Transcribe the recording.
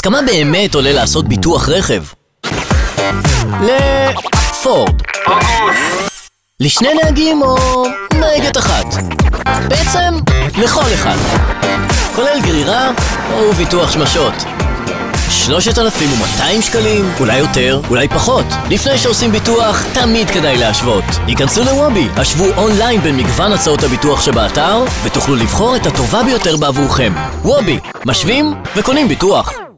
אז כמה באמת עולה לעשות ביטוח רכב? לפורד. לשני נהגים או נהגת אחת? בעצם, לכל אחד. כולל גרירה או ביטוח שמשות. 3,200 שקלים, אולי יותר, אולי פחות. לפני שעושים ביטוח, תמיד כדאי להשוות. היכנסו לוובי, השוו אונליין בין מגוון הצעות הביטוח שבאתר, ותוכלו לבחור את הטובה ביותר בעבורכם. וובי, משווים וקונים ביטוח.